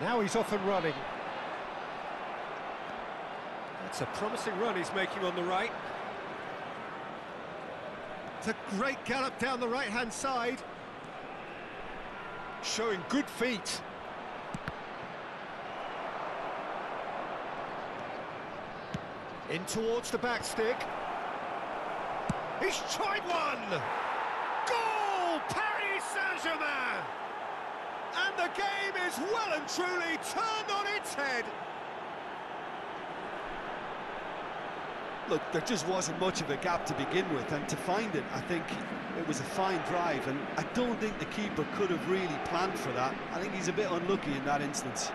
Now he's off and running. That's a promising run he's making on the right. It's a great gallop down the right-hand side. Showing good feet. In towards the back stick. He's tried one! The game is well and truly turned on its head. Look, there just wasn't much of a gap to begin with, and to find it, I think it was a fine drive, and I don't think the keeper could have really planned for that. I think he's a bit unlucky in that instance.